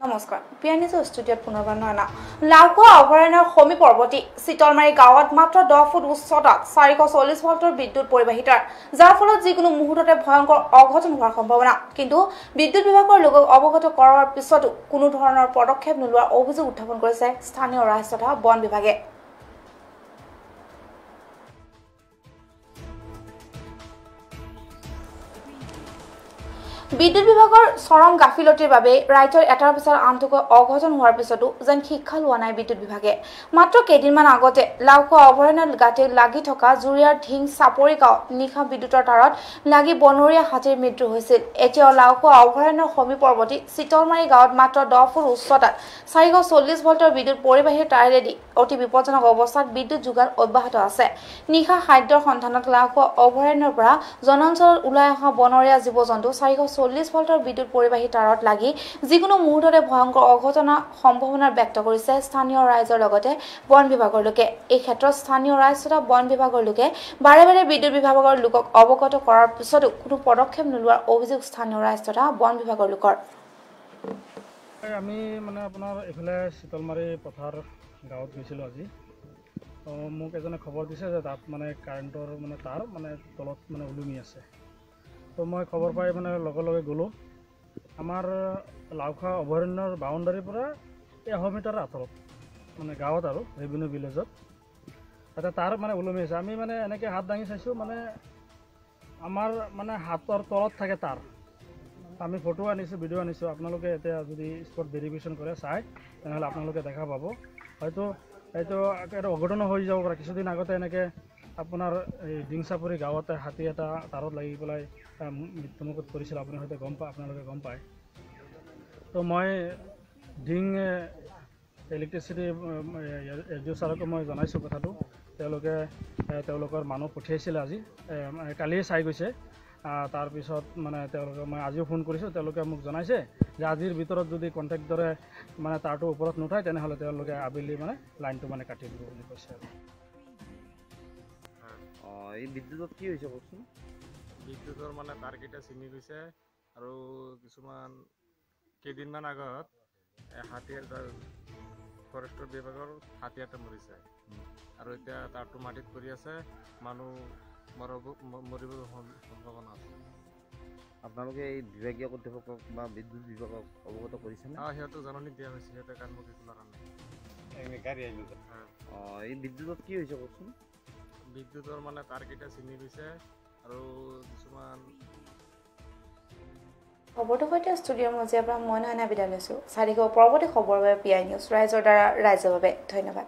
নমস্কাৰ P N নিউজৰ ষ্টুডিঅ'ত পুনৰবাৰ নয়না। লাওখোৱা অভয়াৰণ্যৰ সমীপ পৰ্বতী চিতলমাৰী গাঁৱত মাত্ৰ দহ ফুট উচ্চতাত চাৰিশ চল্লিছ ভল্টৰ বিদ্যুৎ পৰিবাহিত যাৰ ফলত যিকোনো মুহূৰ্ততে ভয়ংকৰ অঘটন হোৱাৰ সম্ভাৱনা। কিন্তু বিদ্যুৎ বিভাগৰ লোকক অৱগত কৰাৰ পিছতো কোনো ধৰণৰ পদক্ষেপ নোলোৱাৰ অভিযোগ উত্থাপন কৰিছে স্থানীয় ৰাইজ তথা বন বিভাগে। বিদ্যুৎ বিভাগৰ চৰম গাফিলতিৰ বাবে ৰাজ্যৰ এটাৰ পিছত আনটোকৈ অঘটন হোৱাৰ পিছতো যেন শিক্ষা লোৱা নাই বিদ্যুৎ বিভাগে। মাত্ৰ কেইদিনমান আগতে লাওখোৱা অভয়াৰণ্যত গাঁতে লাগি থকা জুৰিয়াৰ ঢিং চাপৰি গাঁৱত নিশা বিদ্যুতৰ তাঁৰত লাগি বনৰীয়া হাতীৰ মৃত্যু হৈছিল। এতিয়াও লাওখোৱা অভয়াৰণ্যৰ সমীপৱৰ্তী চিতলমাৰী গাঁৱত মাত্ৰ দহ ফুট উচ্চতাত চাৰিশ চল্লিছ ভল্টৰ বিদ্যুৎ পৰিবাহীৰ তাৰেৰেদি অতি বিপদজনক অৱস্থাত বিদ্যুৎ যোগান অব্যাহত আছে। নিশা খাদ্যৰ সন্ধানত লাওখোৱা অভয়াৰণ্যৰ পৰা জনাঞ্চলত ওলাই অহা বনৰীয়া জীৱ জন্তু চাৰিশ চল্লিছ ভল্টৰ বিদ্যুৎ পৰিবাহী তাঁৰত লাগি যিকোনো মুহূৰ্ততে ভয়ংকৰ অঘটনাৰ সম্ভাৱনা ব্যক্ত কৰিছে স্থানীয় ৰাইজৰ লগতে বন বিভাগৰ লোকে। এই ক্ষেত্ৰত স্থানীয় ৰাইজ তথা বন বিভাগৰ লোকে বাৰে বাৰে বিদ্যুৎ বিভাগৰ লোকক অৱগত কৰাৰ পিছতো কোনো পদক্ষেপ নোলোৱাৰ অভিযোগ স্থানীয় ৰাইজ তথা বন বিভাগৰ লোকৰ। আমি মানে আপোনাৰ এইফালে চিতলমাৰী পথাৰ গাঁৱত গৈছিলোঁ আজি। মোক এজনে খবৰ দিছে যে তাত মানে কাৰেণ্টৰ মানে তাৰ মানে তলত মানে ওলমি আছে। তো মই খবৰ পাই মানে লগে লগে গ'লোঁ। আমাৰ লাওখোৱা অভয়াৰণ্যৰ বাউণ্ডাৰীৰ পৰা এশ মিটাৰ আঁতৰত মানে গাঁৱত আৰু ৰেভিনিউ ভিলেজত তাতে তাৰ মানে ওলমি আছে। আমি মানে এনেকৈ হাত দাঙি চাইছোঁ মানে আমাৰ মানে হাতৰ তলত থাকে তাৰ। আমি ফটো আনিছোঁ ভিডিঅ' আনিছোঁ। আপোনালোকে এতিয়া যদি স্পট ভেৰিফিকেশ্যন কৰে চাই তেনেহ'লে আপোনালোকে দেখা পাব। হয়তো এইটো অঘটনো হৈ যাব পাৰে। কিছুদিন আগতে এনেকৈ আপোনাৰ এই ডিংচাপৰি গাঁৱতে হাতী এটা তাঁৰত লাগি পেলাই মৃত্যুমুখত পৰিছিল আপুনি হয়তো গম পায় আপোনালোকে গম পায়। তো মই ডিং ইলেক্ট্ৰিচিটি এডিঅ' ছাৰকো মই জনাইছোঁ কথাটো। তেওঁলোকে এ, তেওঁলোকৰ মানুহ পঠিয়াইছিলে আজি। এ, কালিয়ে চাই গৈছে। তাৰপিছত মানে তেওঁলোকে মই আজিও ফোন কৰিছোঁ তেওঁলোকে মোক জনাইছে যে আজিৰ ভিতৰত যদি কণ্টেক্টৰে মানে তাৰটো ওপৰত নুঠায় তেনেহ'লে তেওঁলোকে আবেলি মানে লাইনটো মানে কাটি দিব বুলি কৈছে আৰু। অঁ এই বিদ্যুতত কি হৈছে কওকচোন? বিদ্যুতৰ মানে তাৰকেইটা ছিঙি গৈছে আৰু কিছুমান কেইদিনমান আগত এ, হাতী এটা ফৰেষ্টৰ বিভাগৰ হাতী এটা মৰিছে। আৰু এতিয়া তাৰটো মাটিত পৰি আছে মানুহ মৰব ম- মৰিবৰ সম- সম্ভাৱনা আছে। আপোনালোকে এই বিভাগীয় কৰ্তৃপক্ষক বা বিদ্যুৎ বিভাগক অৱগত কৰিছেনে আৰু সিহঁতক জাননী দিয়া হৈছে সিহঁতে কাণমুখি খোলাৰ কাৰণে। হয়। অঁ এই বিদ্যুতত কি হৈছে কওকচোন? বিদ্যুতৰ মানে তাৰকেইটা ছিঙি গৈছে আৰু কিছুমান খবৰটোৰ সৈতে ষ্টুডিঅ'ৰ মজিয়াৰ পৰা মই নয়না বিদায় লৈছোঁ চাৰিশ পৰৱৰ্তী খবৰৰ বাবে পি আই নিউজ ৰাইজৰ দ্বাৰা ৰাইজৰ বাবে ধন্যবাদ।